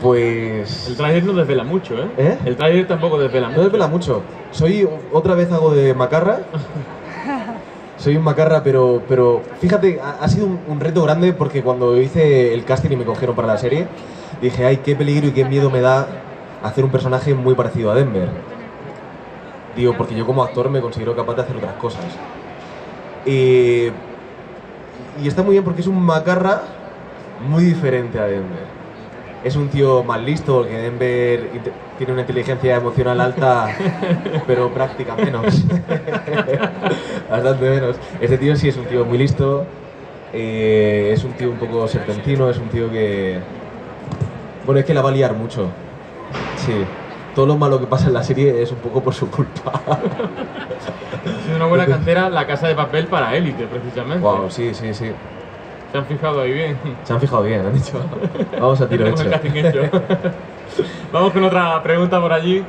Pues... El trailer no desvela mucho, ¿eh? ¿Eh? El trailer tampoco desvela mucho. No desvela mucho. Soy, otra vez hago de macarra. Soy un macarra, pero, pero fíjate, ha, ha sido un, un reto grande porque cuando hice el casting y me cogieron para la serie, dije, ay, qué peligro y qué miedo me da hacer un personaje muy parecido a Denver. Digo, porque yo como actor me considero capaz de hacer otras cosas. Y está muy bien porque es un macarra muy diferente a Denver. Es un tío más listo, porque Denver tiene una inteligencia emocional alta, pero práctica menos. Bastante menos. Este tío sí es un tío muy listo, eh, es un tío un poco serpentino, es un tío que... Bueno, es que la va a liar mucho. Sí. Todo lo malo que pasa en la serie es un poco por su culpa. Sido una buena cantera la casa de papel para élite, precisamente. wow, sí, sí, sí. Se han fijado ahí bien. Se han fijado bien, han dicho. Vamos a tiro hecho. hecho. Vamos con otra pregunta por allí.